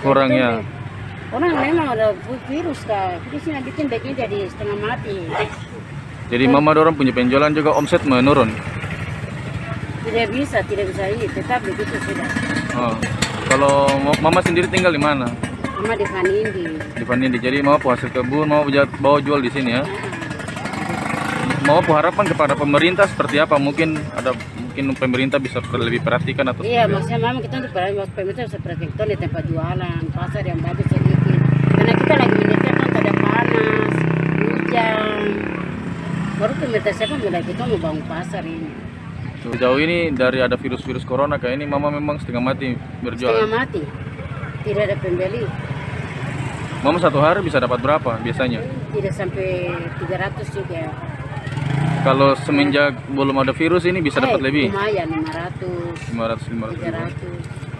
kurang ya Orang memang ada virus kak, di sini bikin begini jadi setengah mati. jadi mama dorong punya penjualan juga omset menurun Tidak bisa, tidak bisa ini, tetap begitu sudah. oh. kalau mama sendiri tinggal di mana Mama di Vanindi. di Vanindi jadi mama pu hasil kebun mau bawa jual di sini ya mau harapan kepada pemerintah seperti apa mungkin ada mungkin pemerintah bisa lebih perhatikan atau Iya, maksudnya mama kita untuk pemerintah seperti itu di tempat jualan, pasar yang bagus sedikit. Karena kita lagi menikah kan ada panas, hujan. Baru pemerintah siapa mulai kita mau bangun pasar ini. Sejauh ini dari ada virus-virus corona kayak ini mama memang setengah mati Setengah berjualan. mati, tidak ada pembeli, Mama satu hari bisa dapat berapa biasanya? tidak sampai 300 juga. Kalau semenjak belum ada virus ini bisa dapat Eh, lebih? Lumayan 500, 500 500 ribu. 300.